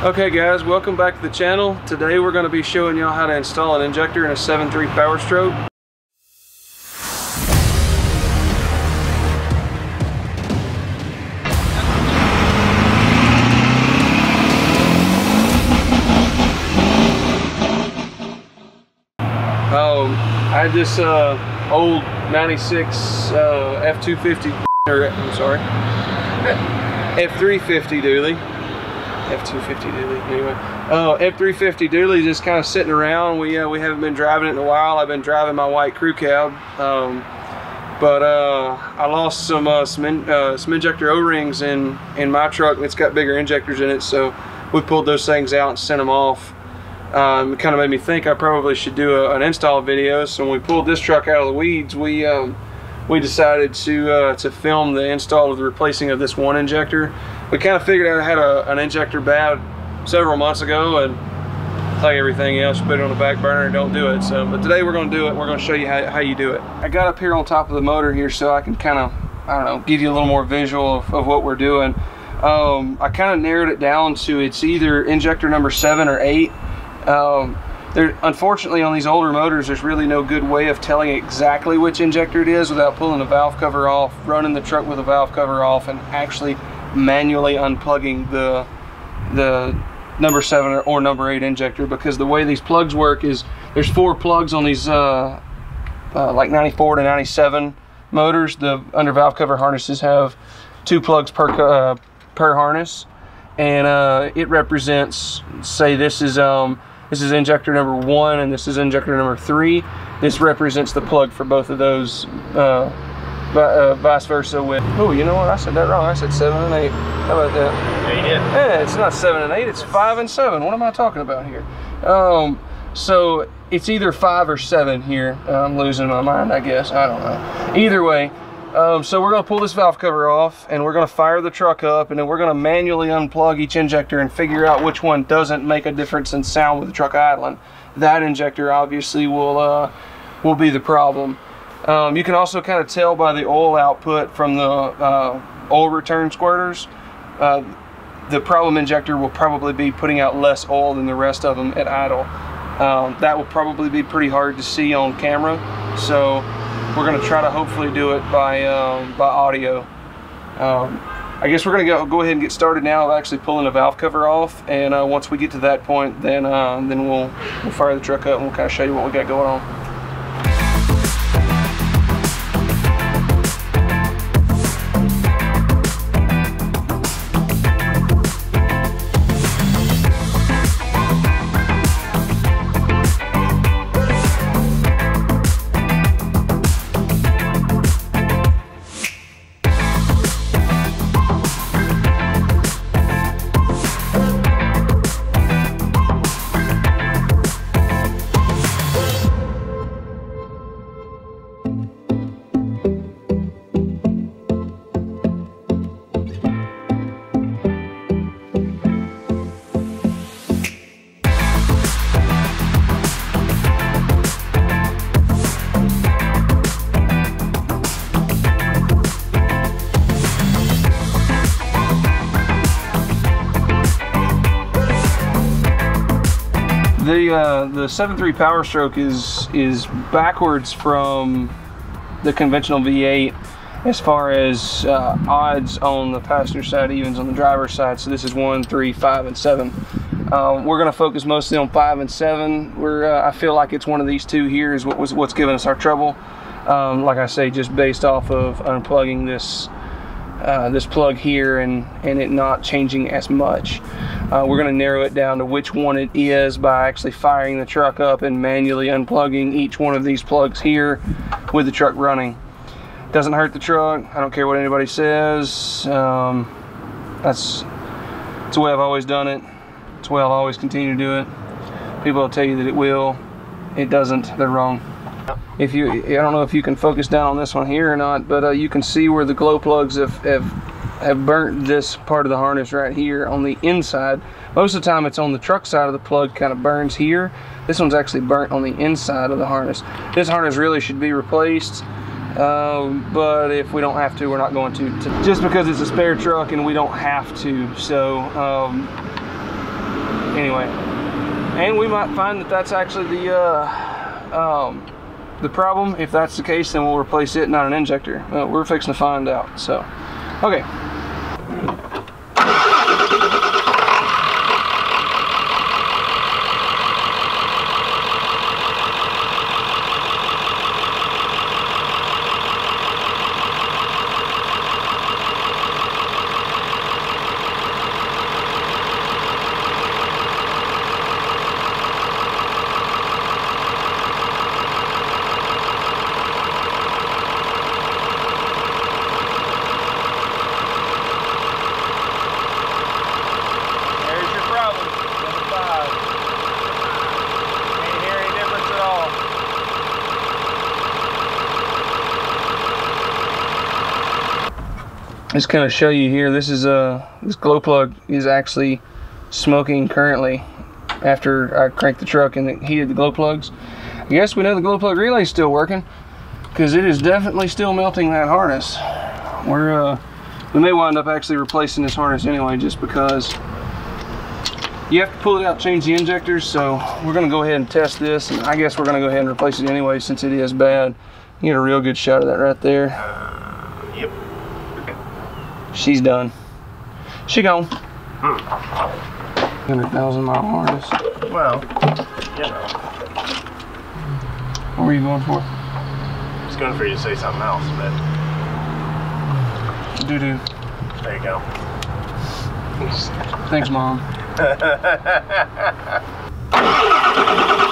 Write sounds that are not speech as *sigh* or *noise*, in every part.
Okay guys, welcome back to the channel. Today we're going to be showing y'all how to install an injector in a 7.3 Power Stroke. Um, I had this uh, old 96 uh, F250, or I'm sorry, *laughs* F350 dually. F250 dually, anyway. Uh, F350 dually just kind of sitting around. We uh, we haven't been driving it in a while. I've been driving my white crew cab. Um, but uh, I lost some some, in, some injector O-rings in in my truck. and It's got bigger injectors in it, so we pulled those things out and sent them off. Um, it kind of made me think I probably should do a, an install video. So when we pulled this truck out of the weeds, we um, we decided to uh, to film the install of the replacing of this one injector. We kind of figured out I had a, an injector bad several months ago, and like everything else, put it on the back burner and don't do it. So, but today we're going to do it. We're going to show you how, how you do it. I got up here on top of the motor here so I can kind of, I don't know, give you a little more visual of, of what we're doing. Um, I kind of narrowed it down to it's either injector number seven or eight. Um, there, unfortunately, on these older motors, there's really no good way of telling exactly which injector it is without pulling the valve cover off, running the truck with the valve cover off, and actually manually unplugging the the number seven or, or, number eight injector because the way these plugs work is there's four plugs on these uh, uh, like 94 to 97 motors. The under valve cover harnesses have two plugs per uh, per harness, and uh, it represents. Say this is um, this is injector number one, and this is injector number three. This represents the plug for both of those. Uh, uh, vice versa with oh you know what? I said that wrong. I said seven and eight. How about that? Yeah you did. Yeah it's not seven and eight it's five and seven. What am I talking about here? Um so it's either five or seven here. I'm losing my mind I guess. I don't know. Either way um, so we're going to pull this valve cover off and we're going to fire the truck up and then we're going to manually unplug each injector and figure out which one doesn't make a difference in sound with the truck idling that injector obviously will uh, will be the problem um, you can also kind of tell by the oil output from the uh, oil return squirters. Uh, the problem injector will probably be putting out less oil than the rest of them at idle. Um, that will probably be pretty hard to see on camera. So we're to try to hopefully do it by, um, by audio. Um, I guess we're to go, go ahead and get started now of actually pulling the valve cover off. And uh, once we get to that point, then, uh, then we'll, we'll fire the truck up and we'll kind of show you what we got going on. The uh, the 7.3 Power Stroke is is backwards from the conventional V8 as far as uh, odds on the passenger side, evens on the driver's side. So this is one, three, five, and seven. Uh, we're going to focus mostly on five and seven. We're uh, I feel like it's one of these two here is what was what's giving us our trouble. Um, like I say, just based off of unplugging this uh, this plug here and and it not changing as much. Uh, we're going to narrow it down to which one it is by actually firing the truck up and manually unplugging each one of these plugs here with the truck running. Doesn't hurt the truck. I don't care what anybody says. Um, that's, that's the way I've always done it. It's the way I'll always continue to do it. People will tell you that it will. It doesn't. They're wrong. If you, I don't know if you can focus down on this one here or not, but uh, you can see where the glow plugs have, have have burnt this part of the harness right here on the inside. Most of the time it's on the truck side of the plug kind of burns here. This one's actually burnt on the inside of the harness. This harness really should be replaced. Um, but if we don't have to, we're not going to, to, Just because it's a spare truck and we don't have to. So um, Anyway, and we might find that that's actually the uh, um, the problem. If that's the case, then we'll replace it, not an injector. Uh, we're fixing to find out. So, okay. There's your problem, number five. Can't hear any difference at all. Just kind of show you here. This is uh this glow plug is actually smoking currently after I cranked the truck and heated the glow plugs. I guess we know the glow plug relay is still working because it is definitely still melting that harness. We're uh we may wind up actually replacing this harness anyway just because you have to pull it out change the injectors so we're going to go ahead and test this and i guess we're going to go ahead and replace it anyway since it is bad you get a real good shot of that right there. She's done. She gone. 100000 mile harness. Well, you know, what were you going for? I was going for you to say something else, but doo-doo. there you go. thanks mom *laughs*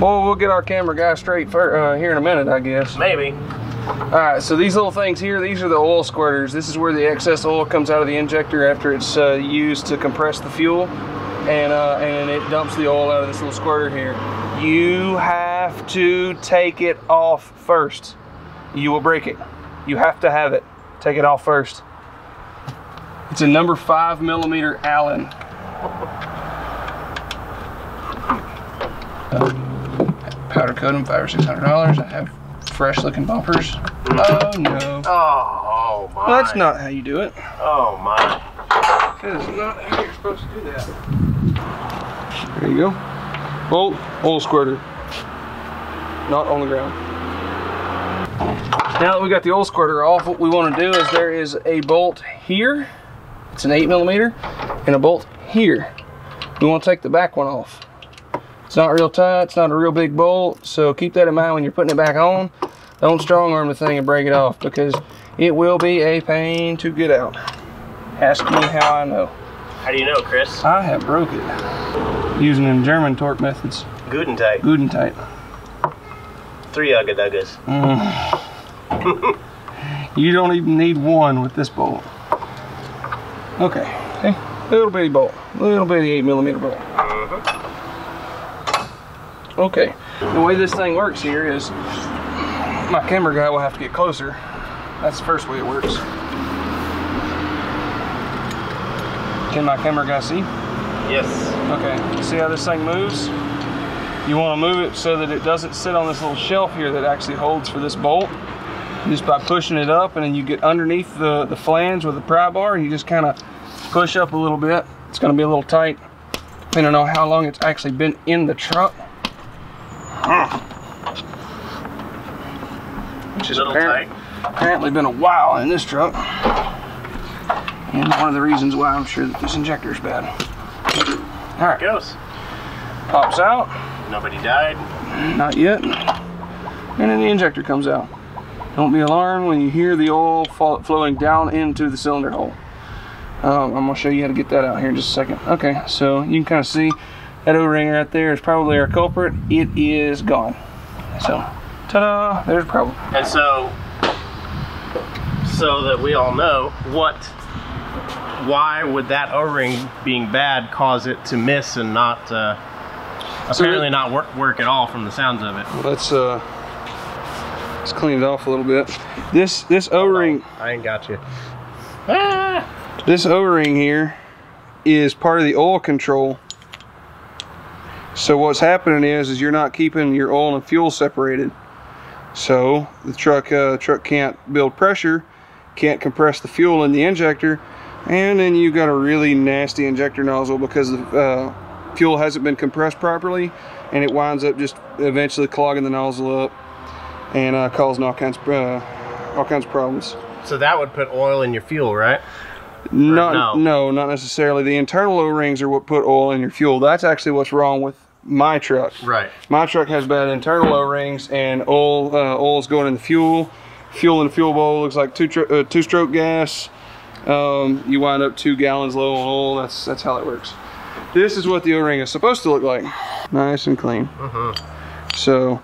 well we'll get our camera guy straight for, uh, here in a minute i guess Maybe. All right, so these little things here, these are the oil squirters. This is where the excess oil comes out of the injector after it's uh, used to compress the fuel, and uh, and it dumps the oil out of this little squirter here. You have to take it off first. You will break it. You have to have it. Take it off first. It's a number five millimeter Allen. *laughs* Powder coat them, five or six hundred dollars. I have fresh looking bumpers. Oh no. Oh, oh my. Well, that's not how you do it. Oh, my. Because it's not how you're supposed to do that. There you go. Bolt, oil squirter. Not on the ground. Now that we got the oil squirter off, what we want to do is there is a bolt here. It's an 8 millimeter, and a bolt here. We want to take the back one off. It's not real tight, it's not a real big bolt, so keep that in mind when you're putting it back on. Don't strong arm the thing and break it off because it will be a pain to get out. Ask me how I know. How do you know, Chris? I have broke it using them German torque methods. Guten tight. Good and tight. Three Ugga Duggas. Mm. *laughs* You don't even need one with this bolt. Okay. Okay. Little bitty bolt. Little bitty 8 millimeter bolt. Okay. The way this thing works here is my camera guy will have to get closer. That's the first way it works. Can my camera guy see? Yes. Okay, see how this thing moves? You want to move it so that it doesn't sit on this little shelf here that actually holds for this bolt. Just by pushing it up and then you get underneath the, the flange with the pry bar and you just kind of push up a little bit. It's going to be a little tight depending on how long it's actually been in the truck. Which is Little apparent- tight. apparently been a while in this truck. And one of the reasons why I'm sure that this injector is bad. All right, Goes. pops out. Nobody died. Not yet. And then the injector comes out. Don't be alarmed when you hear the oil fall, flowing down into the cylinder hole. Um, I'm gonna show you how to get that out here in just a second. Okay, so you can kind of see that O-ring right there is probably our culprit. It is gone. So, ta-da! There's a problem. And so, so that we all know what, why would that O-ring being bad cause it to miss and not, uh, So apparently it- not work work at all from the sounds of it. Let's uh, Let's clean it off a little bit. This this O-ring I ain't got you. Ah! this O-ring here is part of the oil control. So what's happening is is you're not keeping your oil and fuel separated. So the truck uh, truck can't build pressure, can't compress the fuel in the injector, and then you've got a really nasty injector nozzle because the uh, fuel hasn't been compressed properly, and it winds up just eventually clogging the nozzle up and uh, causing all kinds of, uh, all kinds of problems. So that would put oil in your fuel, right? Not, no? no, not necessarily. The internal O-rings are what put oil in your fuel. That's actually what's wrong with my truck. Right. My truck has bad internal O-rings and oil. Uh, oil's going in the fuel. Fuel in the fuel bowl looks like two uh, two-stroke gas. Um, you wind up two gallons low on oil. That's that's how that works. This is what the O-ring is supposed to look like. Nice and clean. So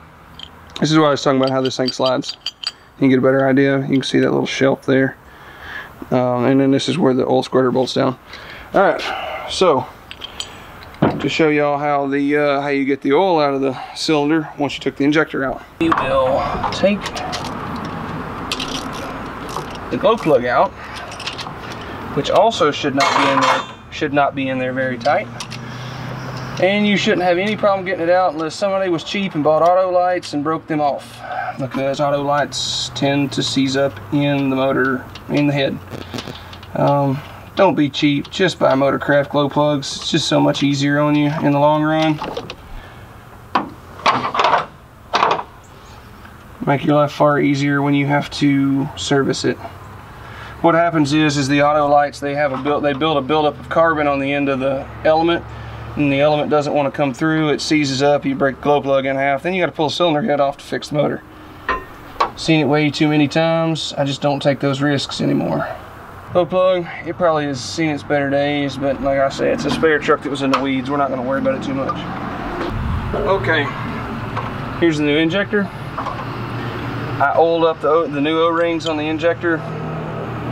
this is why I was talking about how this thing slides. You can get a better idea. You can see that little shelf there. Um, and then this is where the oil squirter bolts down. All right, so to show y'all how the uh, how you get the oil out of the cylinder once you took the injector out. We will take the glow plug out, which also should not be in there. Should not be in there very tight. And you shouldn't have any problem getting it out unless somebody was cheap and bought Autolites and broke them off. Because Autolites tend to seize up in the motor, in the head. Um, don't be cheap, just buy Motorcraft glow plugs. It's just so much easier on you in the long run. Make your life far easier when you have to service it. What happens is, is the Autolites they have a build, they build a buildup of carbon on the end of the element, and the element doesn't want to come through. It seizes up. You break the glow plug in half. Then you got to pull the cylinder head off to fix the motor. Seen it way too many times. I just don't take those risks anymore. Glow plug, it probably has seen its better days, but like I said, it's a spare truck that was in the weeds. We're not going to worry about it too much. Okay, here's the new injector. I oiled up the, the new O-rings on the injector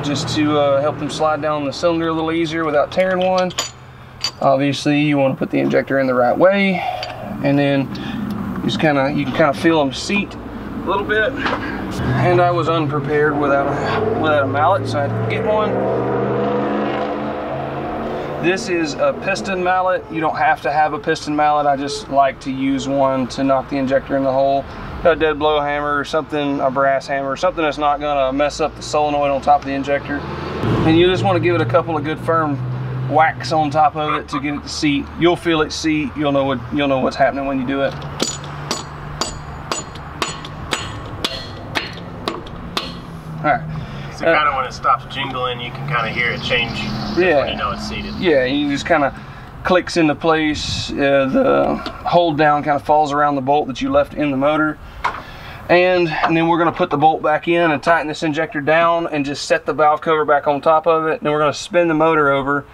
just to uh, help them slide down the cylinder a little easier without tearing one. Obviously, you want to put the injector in the right way, and then just kind of you can kind of feel them seat a little bit. And I was unprepared without a, without a mallet, so I had to get one. This is a piston mallet. You don't have to have a piston mallet. I just like to use one to knock the injector in the hole. A dead blow hammer or something, a brass hammer, something that's not gonna mess up the solenoid on top of the injector. And you just wanna give it a couple of good firm whacks on top of it to get it to seat. You'll feel it seat. You'll know what you'll know what's happening when you do it. All right. So kind of when it stops jingling, you can kind of hear it change. Yeah. When you know it's seated. Yeah, you just kind of clicks into place. Uh, the hold down kind of falls around the bolt that you left in the motor. And, and then we're going to put the bolt back in and tighten this injector down and just set the valve cover back on top of it. And Then we're going to spin the motor over.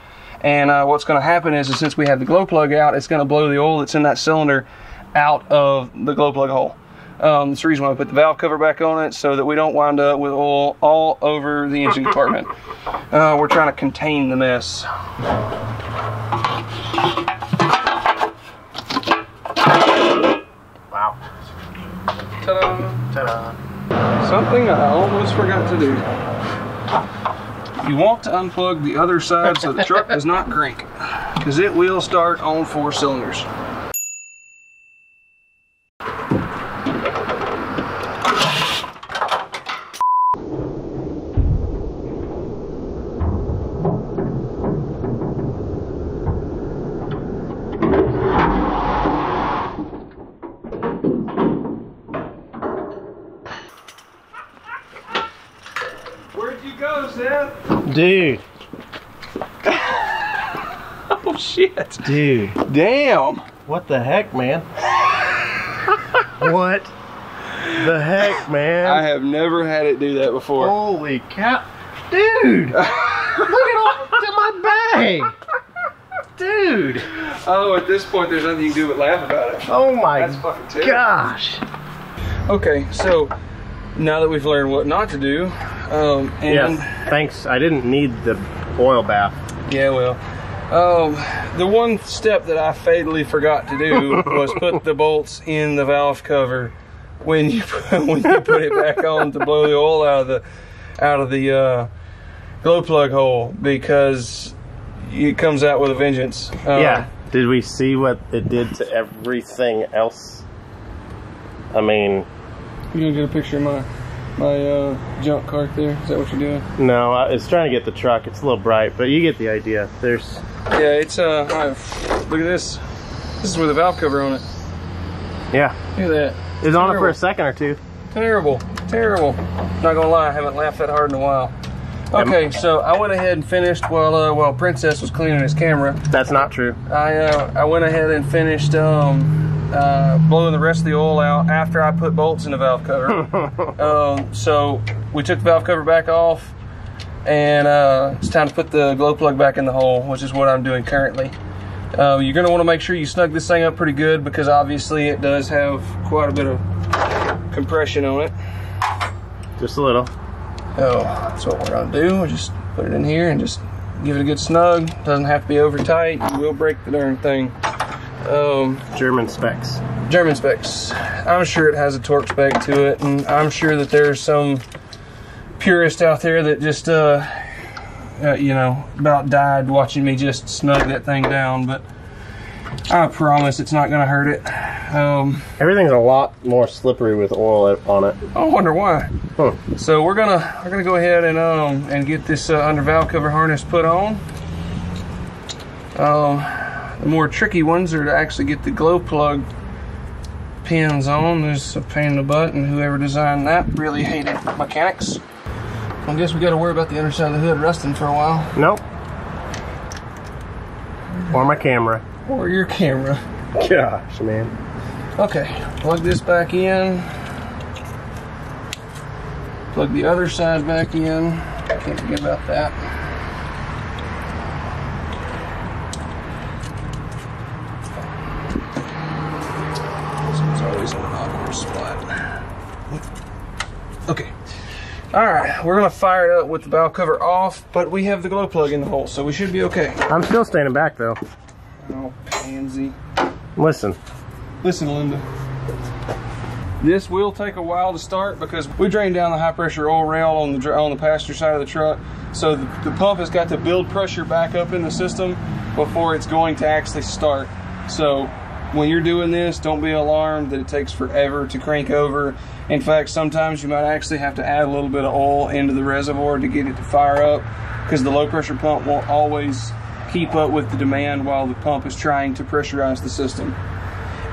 And uh, what's going to happen is, is since we have the glow plug out, it's going to blow the oil that's in that cylinder out of the glow plug hole. Um, that's the reason why I put the valve cover back on it so that we don't wind up with oil all over the engine compartment. Uh, we're trying to contain the mess. Wow. Ta-da! Ta-da. Something I almost forgot to do. You want to unplug the other side so the truck *laughs* does not crank, because it will start on four cylinders. Dude. *laughs* Oh shit! Dude. Damn! What the heck, man? *laughs* what the heck, man? I have never had it do that before. Holy cow. Dude! *laughs* Look at all my bag! Dude! Oh, at this point, there's nothing you can do but laugh about it. Oh my That's fucking terrible. gosh! Okay, so now that we've learned what not to do, um, and Yeah, thanks. I didn't need the oil bath. yeah, well, um, the one step that I fatally forgot to do *laughs* was put the bolts in the valve cover when you *laughs* when you put it back on to blow the oil out of the out of the uh, glow plug hole because it comes out with a vengeance. Um, yeah. Did we see what it did to everything else? I mean, You gonna get a picture of my my uh, junk cart there? Is that what you're doing? no, I was trying to get the truck. It's a little bright, but you get the idea. There's, Yeah, it's uh. I- look at this. This is with a valve cover on it. yeah, Look at that. it was on it for a second or two. Terrible, terrible. Not gonna lie, I haven't laughed that hard in a while. Okay, so I went ahead and finished while uh, while Princess was cleaning his camera. That's not true. I uh, I went ahead and finished um, uh, blowing the rest of the oil out after I put bolts in the valve cover. *laughs* um, so we took the valve cover back off, and uh, it's time to put the glow plug back in the hole, which is what I'm doing currently. Uh, you're going to want to make sure you snug this thing up pretty good because obviously it does have quite a bit of compression on it. Just a little. So that's what we're gonna do. We'll just put it in here and just give it a good snug. Doesn't have to be over tight. You will break the darn thing. Um, German specs. German specs. I'm sure it has a torque spec to it, and I'm sure that there's some purist out there that just, uh, uh, you know, about died watching me just snug that thing down. But I promise it's not gonna hurt it. Um, Everything's a lot more slippery with oil on it. I wonder why. Huh. So we're gonna we're gonna go ahead and um and get this uh, under valve cover harness put on. Um, the more tricky ones are to actually get the glow plug pins on. There's a pain in the butt, and whoever designed that really hated mechanics. I guess we got to worry about the underside of the hood rusting for a while, Nope. Or my camera. or your camera. Gosh, man. Okay, plug this back in. Plug the other side back in. Can't forget about that. This one's always in an awkward spot. Okay. Alright, we're gonna fire it up with the valve cover off, but we have the glow plug in the hole, so we should be okay. I'm still standing back though. Oh, pansy. Listen. Listen, Linda. This will take a while to start because we drained down the high pressure oil rail on the on the passenger side of the truck. So the, the pump has got to build pressure back up in the system before it's going to actually start. So when you're doing this, don't be alarmed that it takes forever to crank over. In fact, sometimes you might actually have to add a little bit of oil into the reservoir to get it to fire up because the low pressure pump won't always keep up with the demand while the pump is trying to pressurize the system.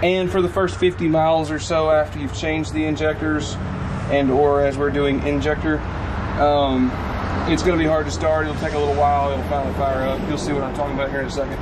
And for the first 50 miles or so after you've changed the injectors and or as we're doing injector, um, it's going to be hard to start. It'll take a little while. It'll finally fire up. You'll see what I'm talking about here in a second.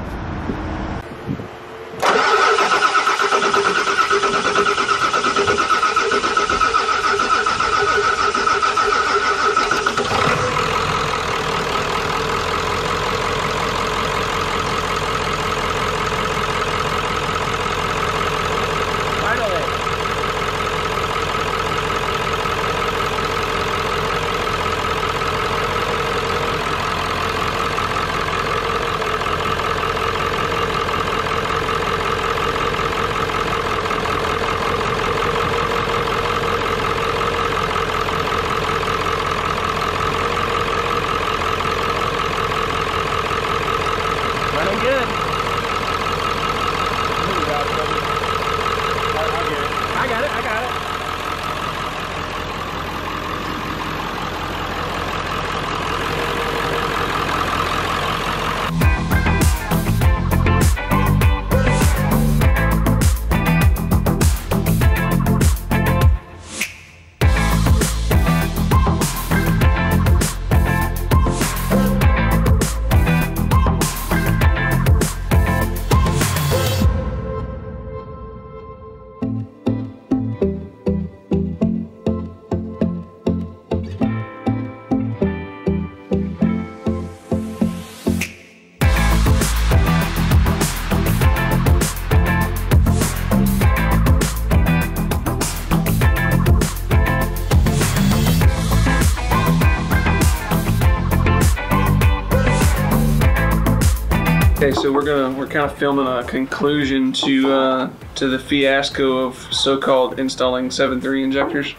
Okay, so we're gonna we're kind of filming a conclusion to uh, to the fiasco of so-called installing 7.3 injectors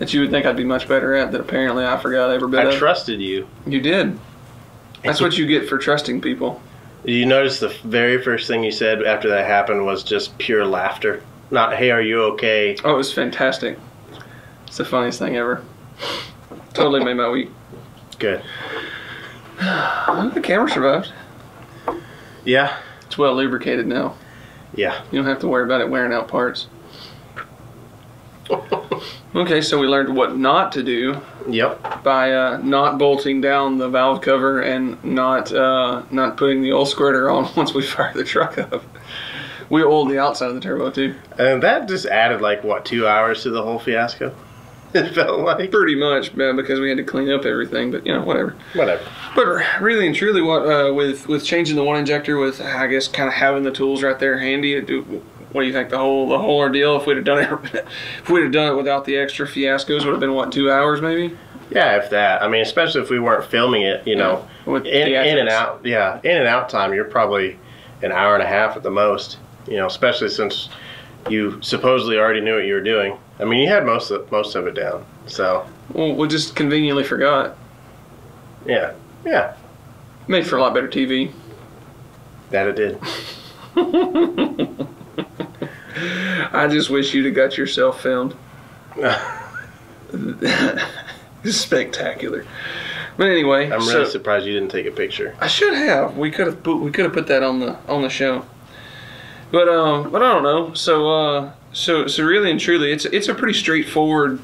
that you would think I'd be much better at. That apparently I forgot every bit I of. trusted you. you did. That's what you get for trusting people. You notice the very first thing you said after that happened was just pure laughter. Not, hey, are you okay? Oh, it was fantastic. It's the funniest thing ever. Totally made my week. Good. *sighs* The camera survived. Yeah. It's well lubricated now. Yeah. You don't have to worry about it wearing out parts. Okay, so we learned what not to do Yep. by uh, not bolting down the valve cover and not uh, not putting the oil squirter on *laughs* once we fire the truck up. We oiled the outside of the turbo too. And that just added like what two hours to the whole fiasco. *laughs* It felt like Pretty much, man, because we had to clean up everything. But you know, whatever. whatever. But really and truly, what uh, with with changing the one injector, with I guess kind of having the tools right there handy. Do, what do you think the whole the whole ordeal? If we'd have done it, *laughs* if we'd have done it without the extra fiascos, would have been what two hours maybe. Yeah, if that. I mean, especially if we weren't filming it, you know, With in, in and out. Yeah, in and out time. You're probably an hour and a half at the most. You know, especially since you supposedly already knew what you were doing. I mean, you had most of most of it down. So Well, we just conveniently forgot. yeah, yeah, Made for a lot better TV. that it did. *laughs* I just wish you'd have got yourself filmed. *laughs* Spectacular. But anyway, I'm so- really surprised you didn't take a picture. I should have. We could have put we could have put that on the on the show. But um, but I don't know. So uh, so so really and truly, it's it's a pretty straightforward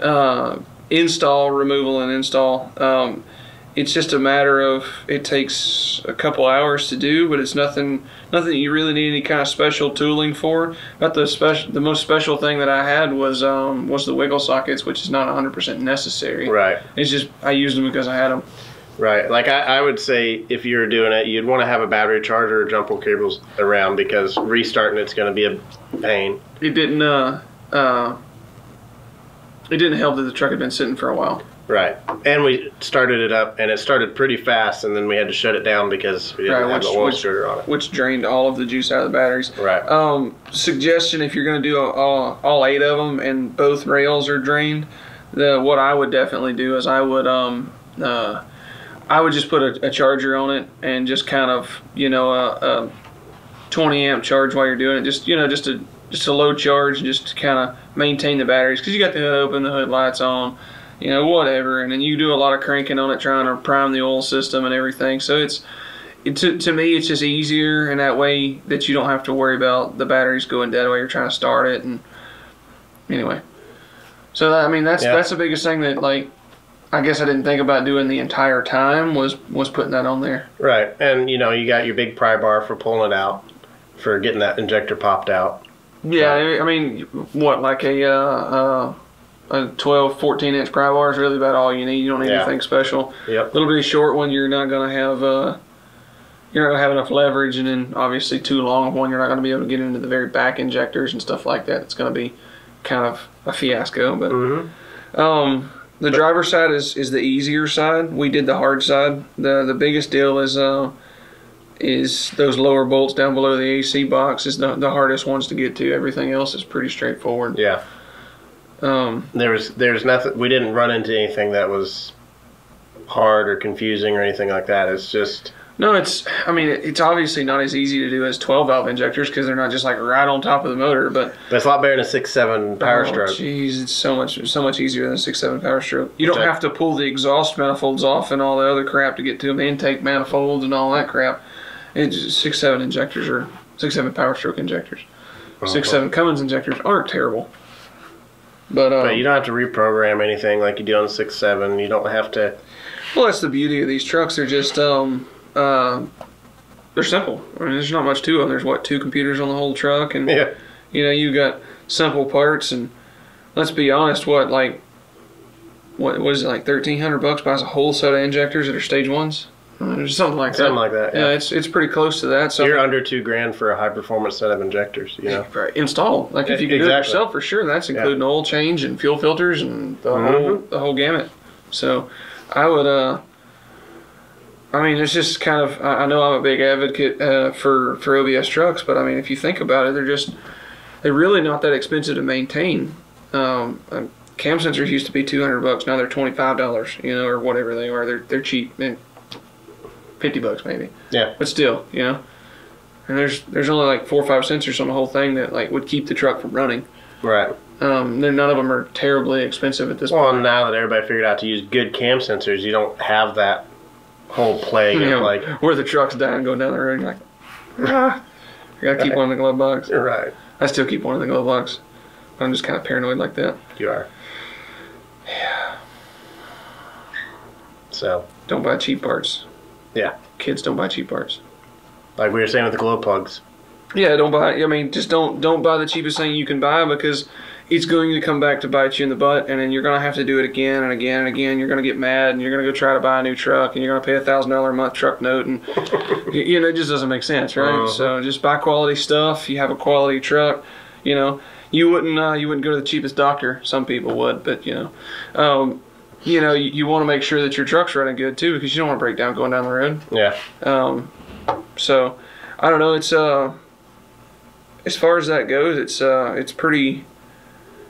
uh, install, removal, and install. Um, it's just a matter of it takes a couple hours to do, but it's nothing nothing you really need any kind of special tooling for. But the special the most special thing that I had was um, was the wiggle sockets, which is not 100% necessary. Right, It's just I used them because I had them. Right. Like I, I would say, if you were doing it, you'd want to have a battery charger or jumper cables around because restarting it's going to be a pain. it didn't uh uh it didn't help that the truck had been sitting for a while. Right. And we started it up, and it started pretty fast, and then we had to shut it down because we didn't Right, have which- the oil which- stirrer on it. which drained all of the juice out of the batteries. Right. Um, suggestion: if you're going to do all, all eight of them and both rails are drained, the what I would definitely do is I would um uh I would just put a, a charger on it and just kind of you know a, a 20 amp charge while you're doing it. Just you know just a just a low charge just to kind of maintain the batteries because you got the hood open, the hood lights on. You know, whatever, and then you do a lot of cranking on it, trying to prime the oil system and everything. So it's it, to, to me it's just easier in that way that you don't have to worry about the batteries going dead while you're trying to start it and anyway so that, i mean that's Yeah. that's the biggest thing that like i guess i didn't think about doing the entire time was was putting that on there Right. And, you know, you got your big pry bar for pulling it out, for getting that injector popped out. yeah i mean what like a uh, uh a 12 14 inch pry bar is really about all you need you don't need Yeah. anything special Yep. a little bit of short one you're not going to have uh you're not to have enough leverage and then obviously too long of one you're not going to be able to get into the very back injectors and stuff like that it's going to be kind of a fiasco but Mm-hmm. um the driver's side is, is the easier side we did the hard side the the biggest deal is uh is those lower bolts down below the AC box is the, the hardest ones to get to everything else is pretty straightforward Yeah. um There was, there's nothing, we didn't run into anything that was hard or confusing or anything like that. It's just, No, it's. I mean, it's obviously not as easy to do as 12 valve injectors because they're not just like right on top of the motor. But but it's a lot better than a six seven power oh, stroke. Jeez, it's so much so much easier than a six seven power stroke. You don't Okay. have to pull the exhaust manifolds off and all the other crap to get to them, intake manifolds and all that crap. It's six seven injectors or six seven power stroke injectors. Six seven Cummins injectors aren't terrible. But, um, But you don't have to reprogram anything like you do on six seven. You don't have to. Well, that's the beauty of these trucks. They're just um, uh, they're simple. I mean, there's not much to them. There's what two computers on the whole truck, and Yeah. you know you got simple parts. And let's be honest, what like what was it like thirteen hundred bucks buys a whole set of injectors that are stage ones, or something like Something that. like that. yeah. Yeah. it's it's pretty close to that. So You're under two grand for a high performance set of injectors. You know. Right, install. Like if you can do it yourself for sure, that's including oil change and fuel filters and the whole Mhm. the whole gamut. So I would uh I mean, it's just kind of. I know I'm a big advocate uh, for for OBS trucks, but I mean, if you think about it, they're just they're really not that expensive to maintain. Um, cam sensors used to be 200 bucks. Now they're 25 dollars. You know, or whatever they are. They're they're cheap. Man, 50 bucks maybe. Yeah. But still, you know. And there's there's only like four or five sensors on the whole thing that like would keep the truck from running. Right. Um, then none of them are terribly expensive at this Well, point. now that everybody figured out to use good cam sensors, you don't have that whole plague You know, like. where the truck's dying going down the road, you're like, ah, I gotta keep one in the glove box. Right. I still keep one in the glove box. I'm just kind of paranoid like that. You are. Yeah. So, Don't buy cheap parts. Yeah. Kids don't buy cheap parts. like we were saying with the glow plugs. Yeah, don't buy. I mean, just don't don't buy the cheapest thing you can buy because it's going to come back to bite you in the butt, and then you're gonna have to do it again and again and again. You're gonna get mad, and you're gonna go try to buy a new truck, and you're gonna pay a thousand dollar a month truck note, and *laughs* you know it just doesn't make sense, right? Uh-huh. So just buy quality stuff. You have a quality truck, you know. You wouldn't uh, you wouldn't go to the cheapest doctor. Some people would, but you know, um, you know you, you want to make sure that your truck's running good too because you don't want to break down going down the road. Yeah. Um, so I don't know. It's uh, as far as that goes, it's uh, it's pretty.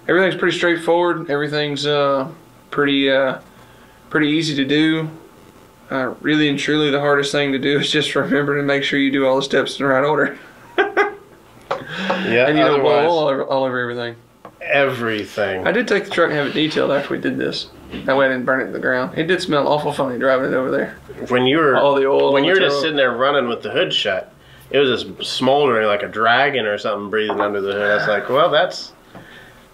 Everything's pretty straightforward. Everything's uh, pretty uh, pretty easy to do. Uh, really and truly, the hardest thing to do *laughs* is just remember to make sure you do all the steps in the right order, Yeah. *laughs* and you don't blow all over, all over everything. everything. I did take the truck and have it detailed after we did this. That way I didn't burn it to the ground. It did smell awful funny driving it over there. when you were All the oil. when you were just sitting there running with the hood shut, it was just smoldering like a dragon or something breathing under the hood. I was like, well, that's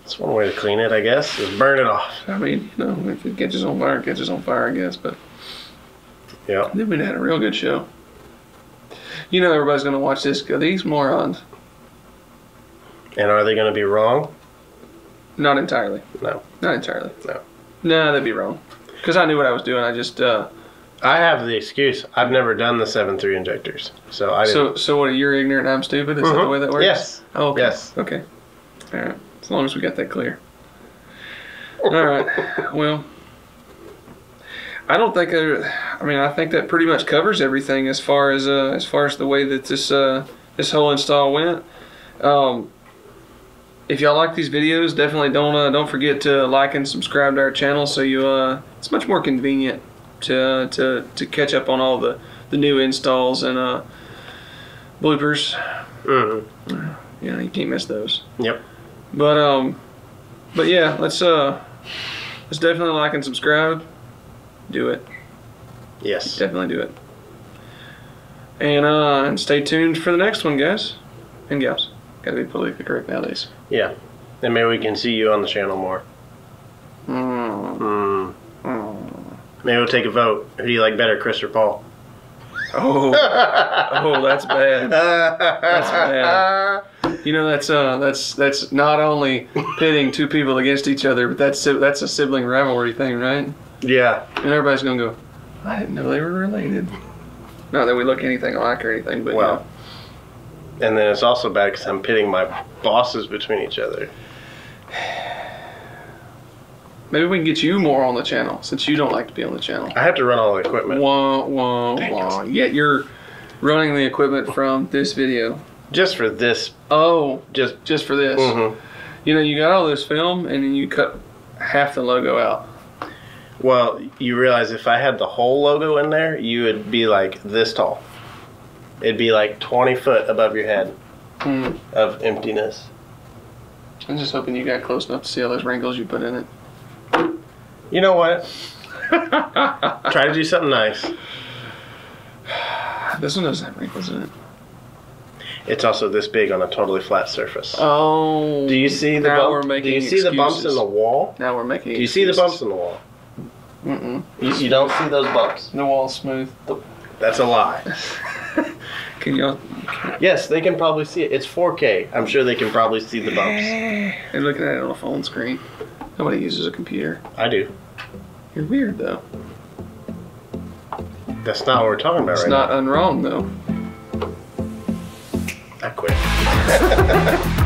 that's one way to clean it, I guess. Is burn it off. I mean, you know, if it catches on fire, it catches on fire, I guess. But Yeah. Then we'd had a real good show. You know everybody's gonna watch this. Go, these morons. And are they going to be wrong? Not entirely. No. Not entirely. No. No, they'd be wrong. Because I knew what I was doing. I just uh. I have the excuse. I've never done the seven three injectors, so I didn't. So so what? You're ignorant. and I'm stupid. Is that the Mhm. way that works? Yes. Oh, okay. Yes. Okay. All right. As long as we got that clear. All right. Well. I don't think I, I mean I think that pretty much covers everything as far as uh, as far as the way that this uh, this whole install went. Um, if y'all like these videos, definitely don't uh, don't forget to like and subscribe to our channel. So you uh, it's much more convenient to uh, to to catch up on all the the new installs and uh, bloopers. Mhm. You know you can't miss those. Yep. But um, but yeah, let's uh, let's definitely like and subscribe. Do it. Yes. Definitely do it. And uh, and stay tuned for the next one, guys and gals. Got to be politically correct nowadays. Yeah. And maybe we can see you on the channel more. Mm. Hmm. Mm. Maybe we'll take a vote. Who do you like better, Chris or Paul? Oh, *laughs* oh, that's bad. That's bad. *laughs* You know that's uh that's that's not only pitting two people against each other, but that's that's a sibling rivalry thing, right? Yeah. And everybody's gonna go. I didn't know they were related. Not that we look anything alike or anything, but Well, and then it's also bad because I'm pitting my bosses between each other. maybe we can get you more on the channel since you don't like to be on the channel. I have to run all the equipment Wah wah Dang wah. Yet you're running the equipment from this video. Just for this. Oh, Just. just for this. mhm. You know, you got all this film and then you cut half the logo out. Well, you realize if I had the whole logo in there, you would be like this tall. It'd be like 20 foot above your head Hmm. of emptiness. I'm just hoping you got close enough to see all those wrinkles you put in it. You know what? *laughs* Try to do something nice. this one doesn't have wrinkles in it. It's also this big on a totally flat surface. Oh. do you see the now bump? we're Do you see the bumps in excuses. the wall? Now we're making. Do you see the excuses. bumps in the wall? Mm-mm. You, you don't see those bumps. The wall's smooth. That's a lie. *laughs* Can y'all? Yes, they can probably see it. It's 4K. I'm sure they can probably see the bumps. They're looking at it on a phone screen. Nobody uses a computer. I do. You're weird though. That's not what we're talking about It's right not unwrong though. I quit. *laughs*